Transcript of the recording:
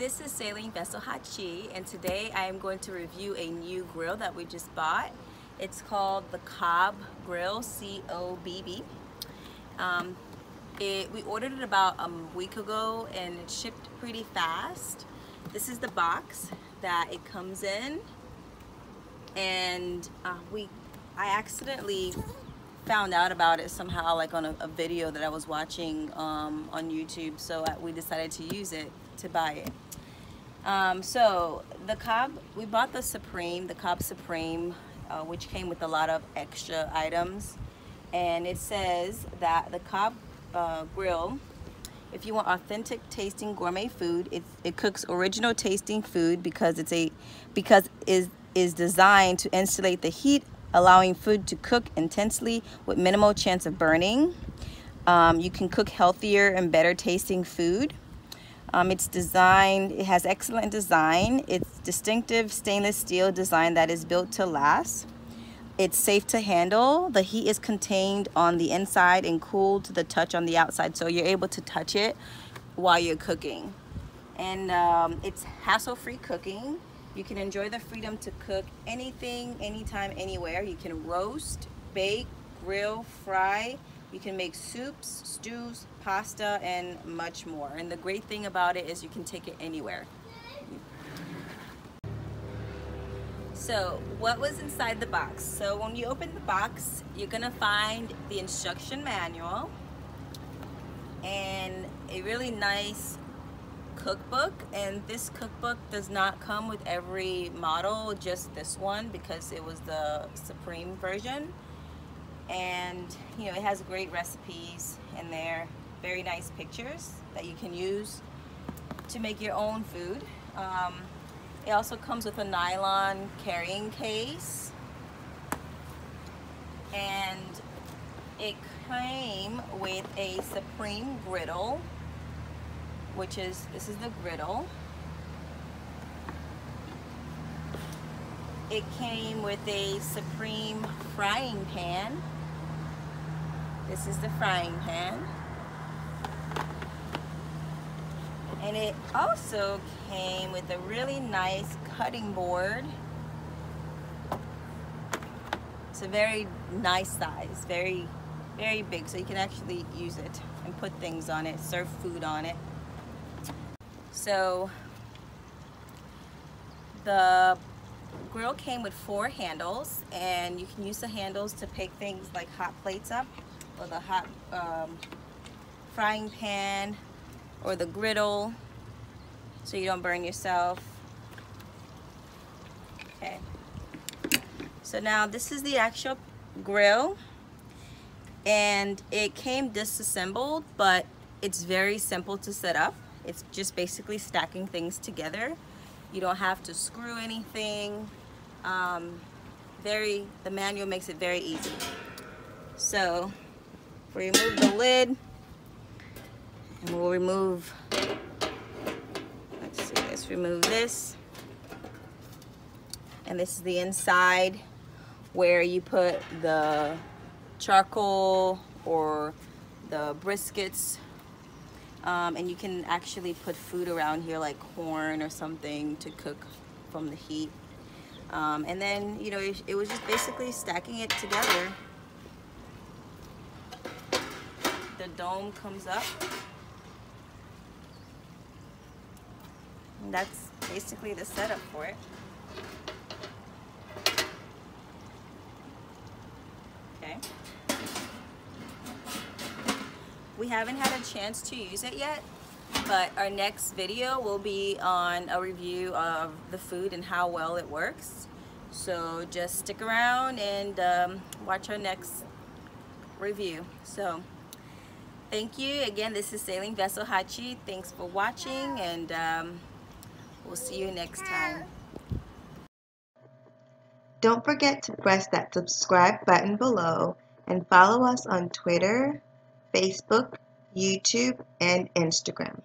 this is Sailing Vessel Hatchi and today I am going to review a new grill that we just bought. It's called the Cobb Grill, C-O-B-B. Um, we ordered it about a week ago and it shipped pretty fast. This is the box that it comes in and uh, we I accidentally found out about it somehow like on a, a video that I was watching um, on YouTube so we decided to use it to buy it um, so the Cobb we bought the Supreme the Cobb Supreme uh, which came with a lot of extra items and it says that the Cobb uh, grill if you want authentic tasting gourmet food it, it cooks original tasting food because it's a because is is designed to insulate the heat allowing food to cook intensely with minimal chance of burning. Um, you can cook healthier and better tasting food. Um, it's designed, it has excellent design. It's distinctive stainless steel design that is built to last. It's safe to handle. The heat is contained on the inside and cooled to the touch on the outside. So you're able to touch it while you're cooking. And um, it's hassle-free cooking. You can enjoy the freedom to cook anything, anytime, anywhere. You can roast, bake, grill, fry. You can make soups, stews, pasta, and much more. And the great thing about it is you can take it anywhere. So what was inside the box? So when you open the box, you're gonna find the instruction manual and a really nice cookbook and this cookbook does not come with every model just this one because it was the supreme version and you know it has great recipes in there very nice pictures that you can use to make your own food um, it also comes with a nylon carrying case and it came with a supreme griddle which is, this is the griddle. It came with a Supreme frying pan. This is the frying pan. And it also came with a really nice cutting board. It's a very nice size, very, very big, so you can actually use it and put things on it, serve food on it. So the grill came with four handles and you can use the handles to pick things like hot plates up or the hot um, frying pan or the griddle so you don't burn yourself. Okay. So now this is the actual grill and it came disassembled but it's very simple to set up. It's just basically stacking things together. You don't have to screw anything. Um, very, the manual makes it very easy. So, remove the lid, and we'll remove, let's see, let's remove this. And this is the inside where you put the charcoal or the briskets um, and you can actually put food around here like corn or something to cook from the heat. Um, and then, you know, it, it was just basically stacking it together. The dome comes up. And that's basically the setup for it. Okay. We haven't had a chance to use it yet, but our next video will be on a review of the food and how well it works. So just stick around and um, watch our next review. So thank you. Again, this is Sailing Vessel Hatchi. Thanks for watching and um, we'll see you next time. Don't forget to press that subscribe button below and follow us on Twitter, Facebook, YouTube, and Instagram.